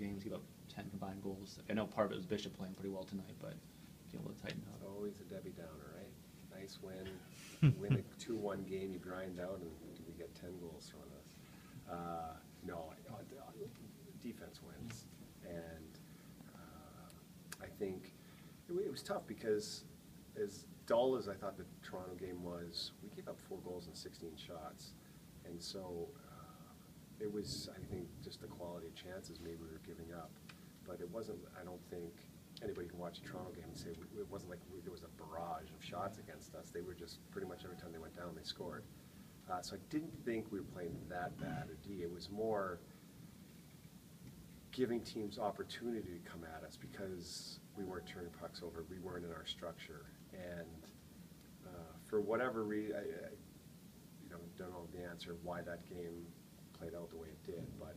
games, give up ten combined goals. I know part of it was Bishop playing pretty well tonight, but being able to tighten It's always a Debbie Downer, right? Nice win, win a two-one game, you grind out, and we get ten goals from us. Uh, no, uh, defense wins, and, uh, I think, it it was tough, because as dull as I thought the Toronto game was, we gave up four goals and sixteen shots, and so, uh, it was, I think, just the quality of chances maybe we were giving up, but it wasn't, I don't think, anybody can watch a Toronto game and say, it wasn't like there was a barrage of shots against us, they were just, pretty much every time they went down, they scored. Uh, so I didn't think we were playing that bad a D, it was more giving teams opportunity to come at us because we weren't turning pucks over, we weren't in our structure. And uh, for whatever reason, I, I, you know, don't know the answer why that game played out the way it did, but